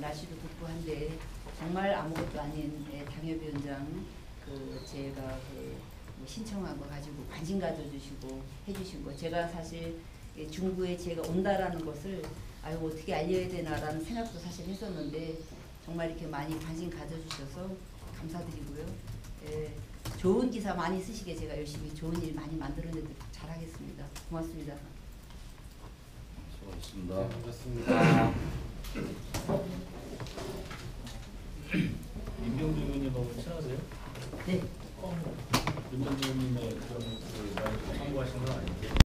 날씨도 덥고 한데 정말 아무것도 아닌 예, 당협위원장 그 제가 그뭐 신청한 거 가지고 관심 가져주시고 해주신 거 제가 사실 예, 중구에 제가 온다라는 것을 아유 어떻게 알려야 되나라는 생각도 사실 했었는데 정말 이렇게 많이 관심 가져주셔서 감사드리고요. 예, 좋은 기사 많이 쓰시게 제가 열심히 좋은 일 많이 만들어내도록 잘하겠습니다. 고맙습니다. 수고하셨습니다. 네, 고맙습니다. 네.